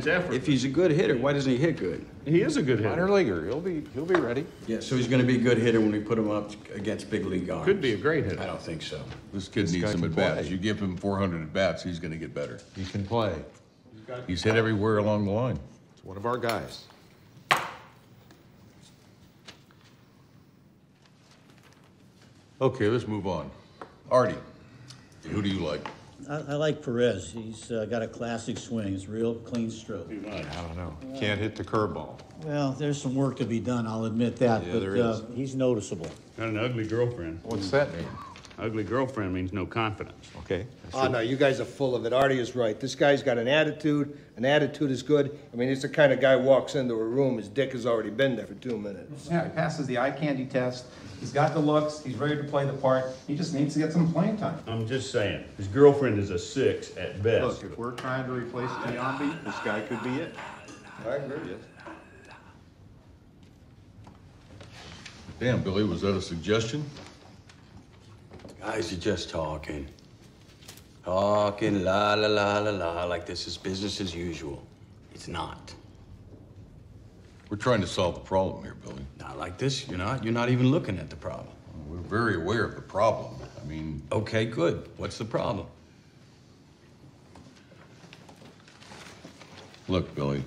effort. If he's a good hitter, why doesn't he hit good? He is a good hitter. Minor hitter. leaguer, he'll be, he'll be ready. Yeah, so he's gonna be a good hitter when we put him up against big league arms. Could be a great hitter. I don't think so. This kid This needs some can at bats. You give him four hundred at bats, he's gonna get better. He can play. He's hit everywhere along the line. It's one of our guys. Okay, let's move on. Artie, who do you like? I, I like Perez. He's uh, got a classic swing. It's real clean stroke. I don't know. Can't hit the curveball. Well, there's some work to be done. I'll admit that, Yeah, but there uh, he's noticeable. Got an ugly girlfriend. What's that mean? Ugly girlfriend means no confidence. Okay. Oh, no, you guys are full of it. Artie is right. This guy's got an attitude. An attitude is good. I mean, it's the kind of guy walks into a room, his dick has already been there for two minutes. Yeah, he passes the eye candy test. He's got the looks. He's ready to play the part. He just needs to get some playing time. I'm just saying, his girlfriend is a six at best. Look, if we're trying to replace Giambi, this guy could be it. I agree. Yes. Damn, Billy, was that a suggestion? Guys are just talking. Talking la la la la la like this is business as usual. It's not. We're trying to solve the problem here, Billy. Not like this, you're not. You're not even looking at the problem. We're very aware of the problem. I mean, Okay, good. What's the problem? look, Billy,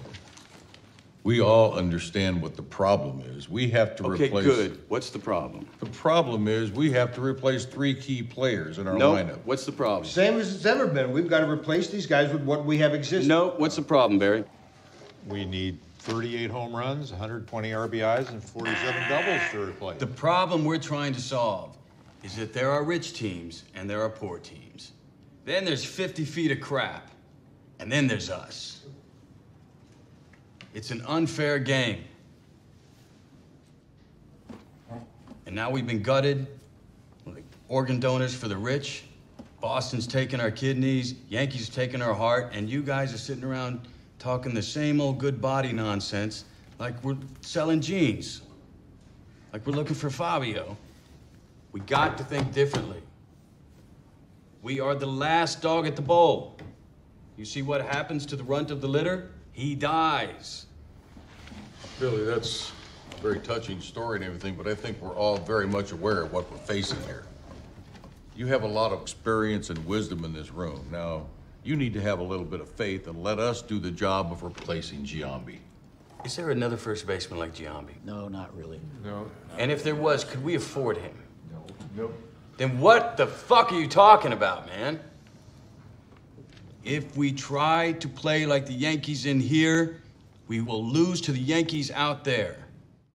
we all understand what the problem is. We have to Okay, replace. good. What's the problem? The problem is we have to replace three key players in our No. lineup. What's the problem? Same as it's ever been. We've got to replace these guys with what we have existing. No. What's the problem, Barry? We need thirty-eight home runs, hundred twenty RBIs, and forty-seven doubles to replace. The problem we're trying to solve is that there are rich teams and there are poor teams. Then there's 50 feet of crap. And then there's us. It's an unfair game. And now we've been gutted, like organ donors for the rich. Boston's taking our kidneys, Yankees taking our heart, and you guys are sitting around talking the same old good body nonsense like we're selling jeans. Like we're looking for Fabio. We got to think differently. We are the last dog at the bowl. You see what happens to the runt of the litter? He dies. Billy, that's a very touching story and everything, but I think we're all very much aware of what we're facing here. You have a lot of experience and wisdom in this room. Now, you need to have a little bit of faith and let us do the job of replacing Giambi. Is there another first baseman like Giambi? No, not really. No, And if there was, could we afford him? No. Nope. Then what the fuck are you talking about, man? If we try to play like the Yankees in here, we will lose to the Yankees out there.